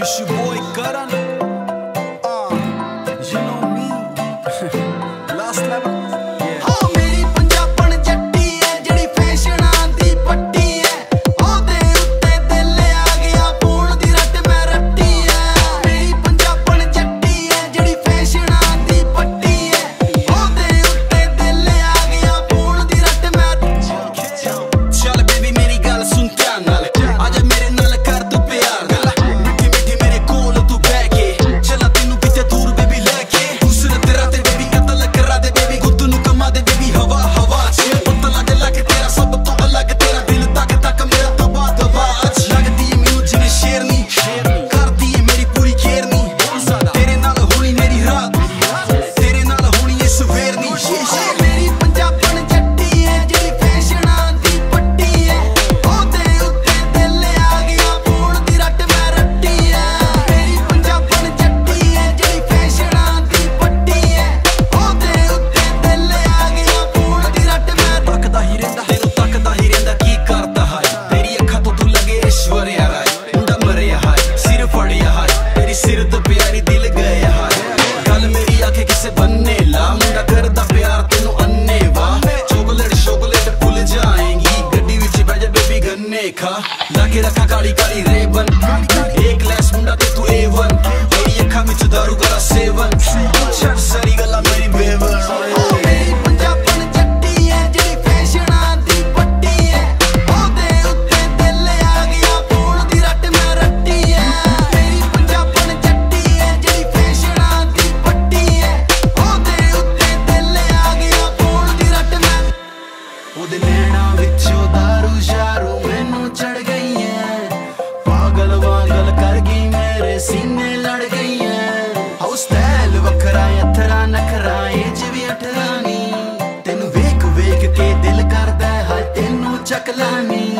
It's your boy Karan. だけどかかりかりが ਸੀਨੇ ਲੜ ਗਈਆਂ। ਹਾਉ ਸਟਾਈਲ ਵੱਖਰਾ, ਅਥਰਾ ਨਖਰਾ ਏਜ ਵੀ ਅਠਰਾਨੀ। ਤੈਨੂੰ ਵੇਖ ਵੇਖ ਕੇ ਦਿਲ ਕਰਦਾ ਹਾਏ ਤੈਨੂੰ ਚੱਕਲਾਨੀ